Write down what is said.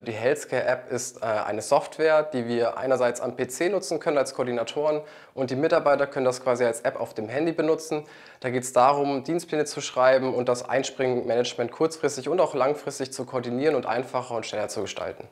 Die Healthcare-App ist äh, eine Software, die wir einerseits am PC nutzen können als Koordinatoren und die Mitarbeiter können das quasi als App auf dem Handy benutzen. Da geht es darum, Dienstpläne zu schreiben und das Einspringmanagement kurzfristig und auch langfristig zu koordinieren und einfacher und schneller zu gestalten.